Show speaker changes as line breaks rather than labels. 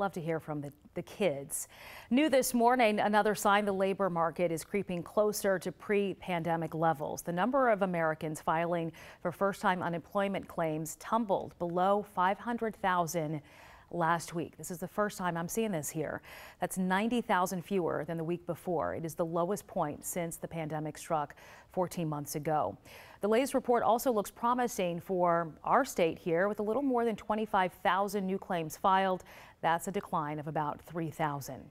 love to hear from the, the kids. New this morning, another sign the labor market is creeping closer to pre-pandemic levels. The number of Americans filing for first-time unemployment claims tumbled below 500,000 last week. This is the first time I'm seeing this here. That's 90,000 fewer than the week before. It is the lowest point since the pandemic struck 14 months ago. The latest report also looks promising for our state here with a little more than 25,000 new claims filed. That's a decline of about 3,000.